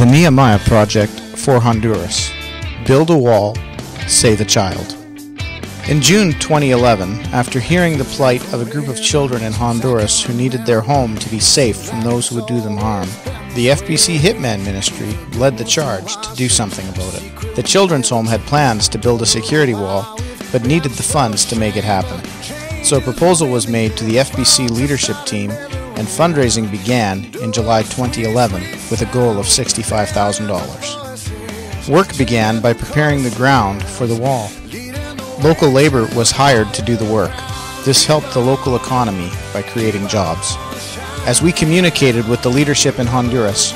The Nehemiah Project for Honduras. Build a wall, save a child. In June 2011, after hearing the plight of a group of children in Honduras who needed their home to be safe from those who would do them harm, the FBC Hitman Ministry led the charge to do something about it. The children's home had plans to build a security wall, but needed the funds to make it happen. So a proposal was made to the FBC leadership team and fundraising began in July 2011 with a goal of $65,000. Work began by preparing the ground for the wall. Local labor was hired to do the work. This helped the local economy by creating jobs. As we communicated with the leadership in Honduras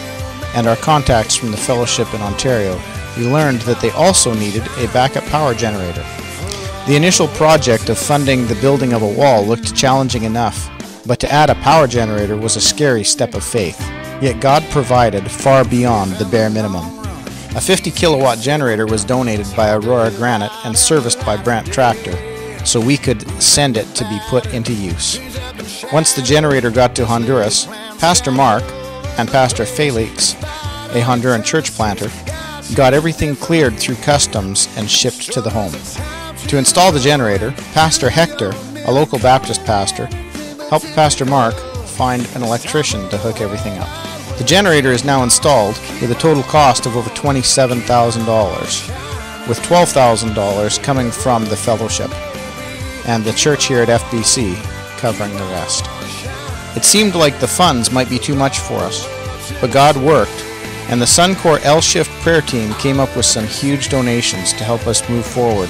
and our contacts from the fellowship in Ontario, we learned that they also needed a backup power generator. The initial project of funding the building of a wall looked challenging enough, but to add a power generator was a scary step of faith. Yet God provided far beyond the bare minimum. A 50 kilowatt generator was donated by Aurora Granite and serviced by Brandt Tractor, so we could send it to be put into use. Once the generator got to Honduras, Pastor Mark and Pastor Felix, a Honduran church planter, got everything cleared through customs and shipped to the home. To install the generator, Pastor Hector, a local Baptist pastor, helped Pastor Mark find an electrician to hook everything up. The generator is now installed with a total cost of over $27,000, with $12,000 coming from the fellowship and the church here at FBC covering the rest. It seemed like the funds might be too much for us, but God worked, and the Suncor L Shift prayer team came up with some huge donations to help us move forward.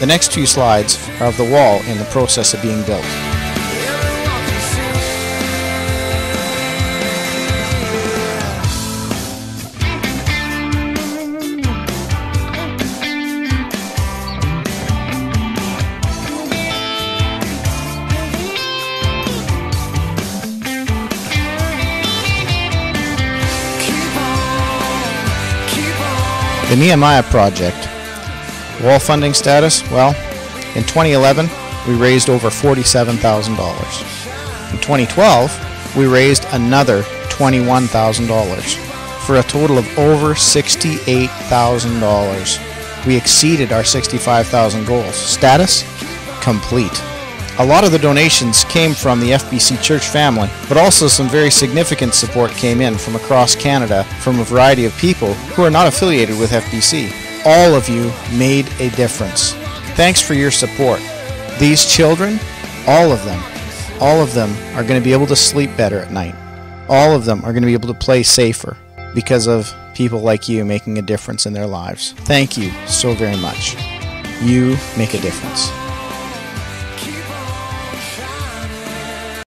The next two slides are of the wall in the process of being built. The Nehemiah Project. Wall funding status? Well, in 2011, we raised over $47,000. In 2012, we raised another $21,000 for a total of over $68,000. We exceeded our 65,000 goals. Status? Complete. A lot of the donations came from the FBC church family, but also some very significant support came in from across Canada from a variety of people who are not affiliated with FBC. All of you made a difference. Thanks for your support. These children, all of them, all of them are going to be able to sleep better at night. All of them are going to be able to play safer because of people like you making a difference in their lives. Thank you so very much. You make a difference.